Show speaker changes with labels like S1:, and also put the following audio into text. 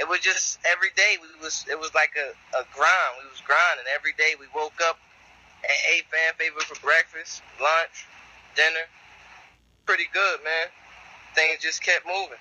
S1: it was just every day we was it was like a, a grind. We was grinding every day. We woke up and ate fan favorite for breakfast, lunch, dinner. Pretty good, man. Things just kept moving.